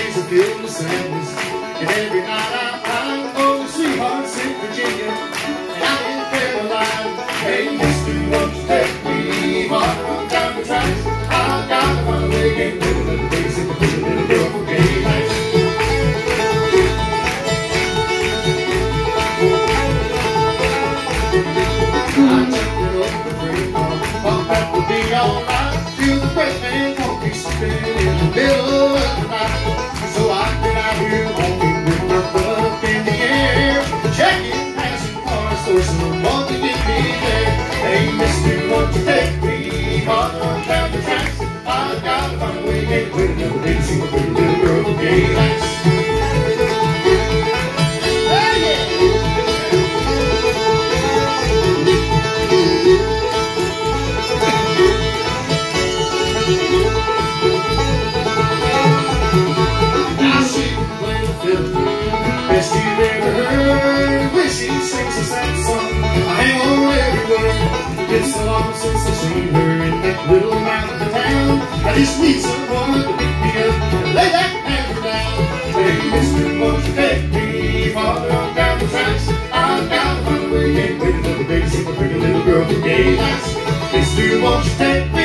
days I feel the same. And every night I she sings a sad song. I know everywhere. It's so long since I've seen her in that little mountain town. I just need someone to pick me up and lay that hammer down. Hey, Mr. Won't you take me farther on down the tracks? I'm down the runaway and waiting for the baby, see my pretty little girl today. Mr. Won't you take me?